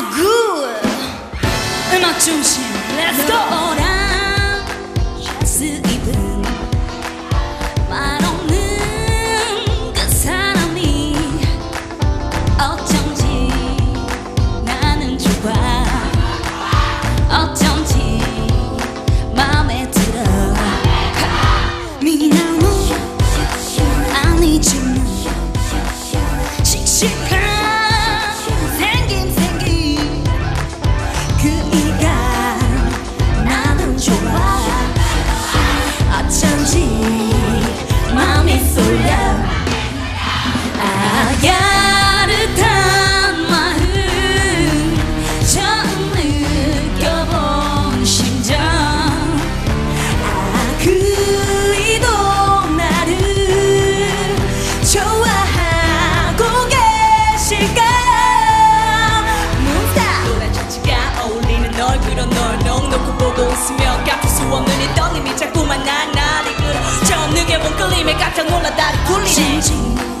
to go. I too him. Let's go. 靠近